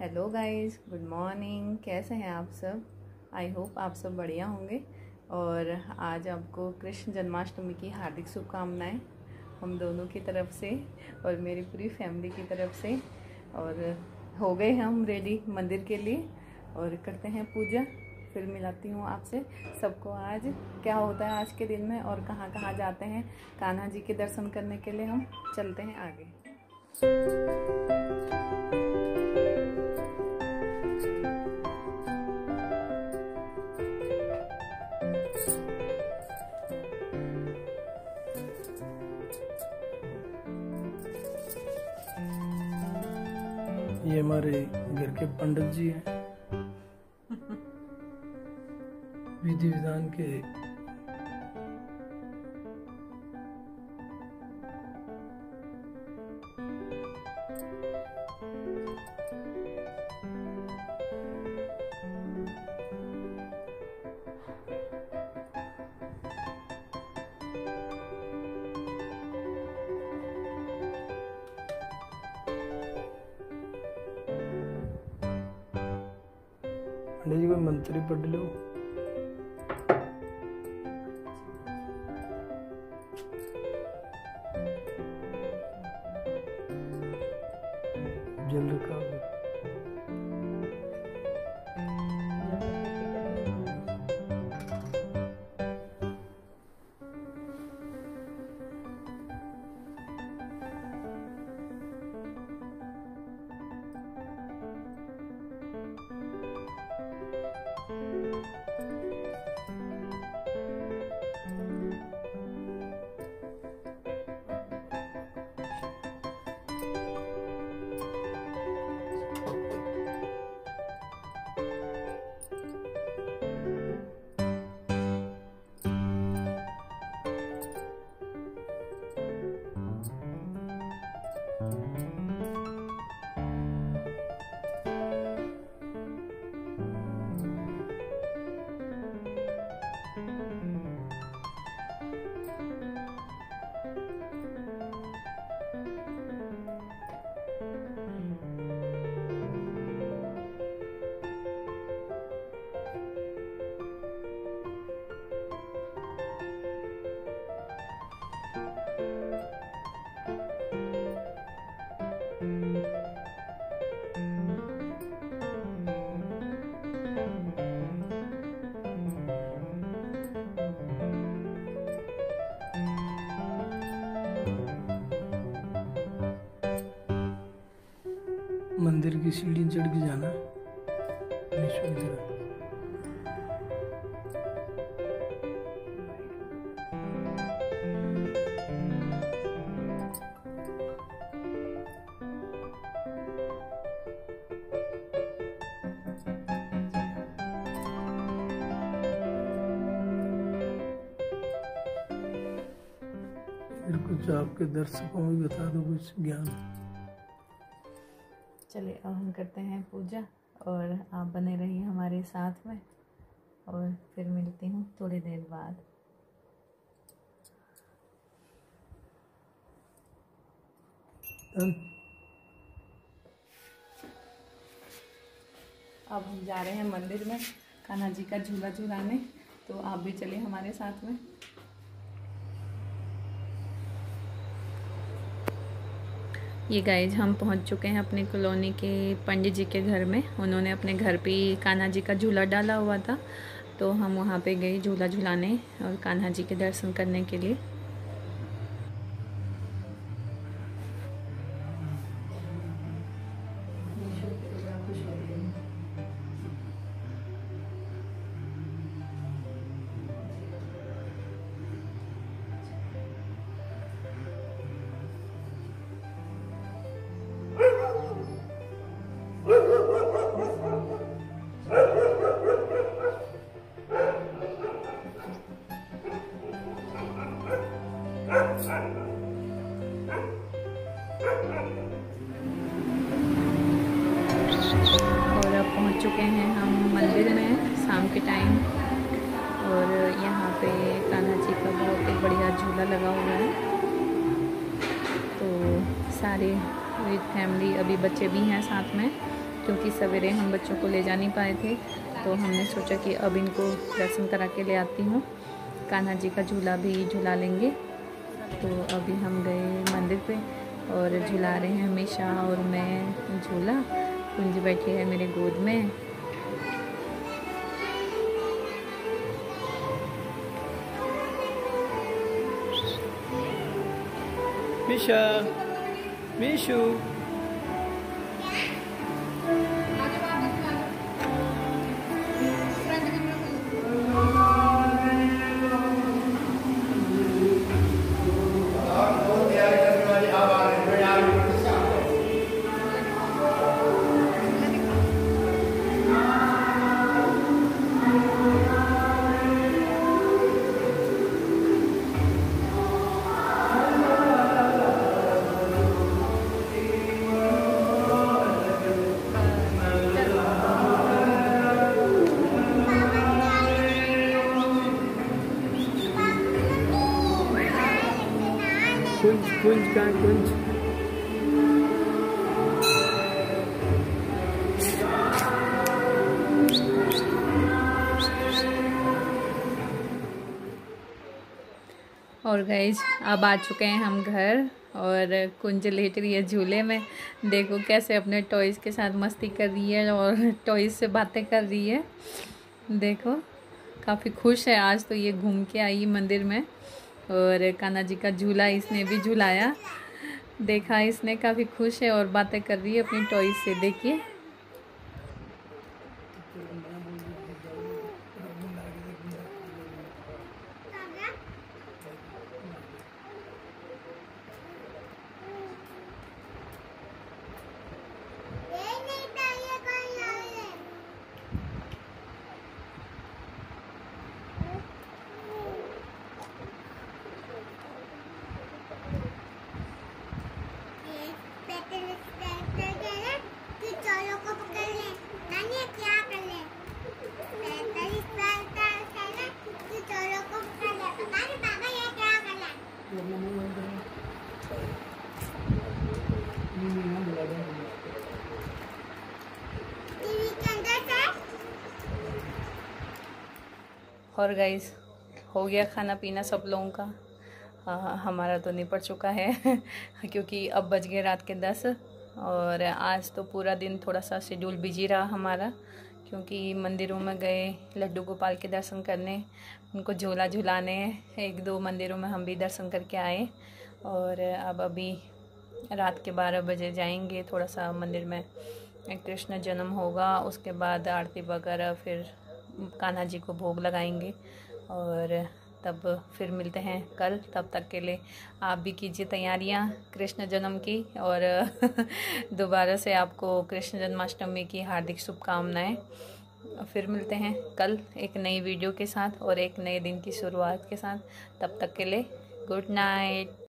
Hello guys good morning कैसे हैं आप सब? आई होप आप सब बढ़िया होंगे। और आज आपको कृष्ण जन्माष्टमी की हार्दिक शुभकामनाएँ हम दोनों की तरफ़ से और मेरी पूरी फैमिली की तरफ़ से। और हो गए हम रेडी मंदिर के लिए और करते हैं पूजा। फिर मिलाती हूँ आपसे सबको आज। क्या होता है आज के दिन में और कहाँ कहाँ जाते हैं? कान्हा जी के दर्शन करने के लिए हम चलते हैं आगे। ये हमारे घर के पंडित जी हैं। विधि विधान के जी कोई मंत्री पढ़ लो मंदिर की सीढ़ी चढ़ के जाना विश्व कुछ आपके दर्शकों में बता दो कुछ ज्ञान। चलिए अब हम करते हैं पूजा और आप बने रहिए हमारे साथ में और फिर मिलती हूँ थोड़ी देर बाद। अब हम जा रहे हैं मंदिर में कान्हा जी का झूला झूलाने तो आप भी चलिए हमारे साथ में। ये गाइज़ हम पहुँच चुके हैं अपने कॉलोनी के पंडित जी के घर में। उन्होंने अपने घर पे कान्हा जी का झूला डाला हुआ था। तो हम वहाँ पे गए झूला झुलाने और कान्हा जी के दर्शन करने के लिए। के टाइम और यहाँ पे कान्हा जी का बहुत ही बढ़िया झूला लगा हुआ है। तो सारे विद फैमिली अभी बच्चे भी हैं साथ में, क्योंकि सवेरे हम बच्चों को ले जा नहीं पाए थे तो हमने सोचा कि अब इनको दर्शन करा के ले आती हूँ। कान्हा जी का झूला भी झुला लेंगे। तो अभी हम गए मंदिर पे और झुला रहे हैं हमेशा और मैं झूला। कुंज बैठी है मेरे गोद में। Misha. Mishu. कुंज कुंज का कुंज। और गईज अब आ चुके हैं हम घर और कुंज लेट रही है झूले में। देखो कैसे अपने टॉयज़ के साथ मस्ती कर रही है और टॉयज़ से बातें कर रही है। देखो, काफ़ी खुश है आज तो ये घूम के आई मंदिर में। और कान्हा जी का झूला इसने भी झुलाया। देखा, इसने काफ़ी खुश है और बातें कर रही है अपनी टॉयज़ से। देखिए। और गाइस हो गया खाना पीना सब लोगों का। आ, हमारा तो निपट चुका है क्योंकि अब बज गए रात के दस और आज तो पूरा दिन थोड़ा सा शेड्यूल बिज़ी रहा हमारा क्योंकि मंदिरों में गए लड्डू गोपाल के दर्शन करने उनको झूला झुलाने एक दो मंदिरों में हम भी दर्शन करके आए और अब अभी रात के बारह बजे जाएँगे थोड़ा सा मंदिर में कृष्ण जन्म होगा उसके बाद आरती वगैरह फिर कान्हा जी को भोग लगाएँगे और तब फिर मिलते हैं कल। तब तक के लिए आप भी कीजिए तैयारियाँ कृष्ण जन्म की और दोबारा से आपको कृष्ण जन्माष्टमी की हार्दिक शुभकामनाएँ। फिर मिलते हैं कल एक नई वीडियो के साथ और एक नए दिन की शुरुआत के साथ। तब तक के लिए गुड नाइट।